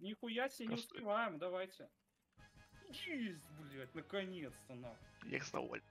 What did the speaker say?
Нихуя себе не Просто- успеваем, давайте. Есть, блядь, наконец-то, нахуй. Я заводь.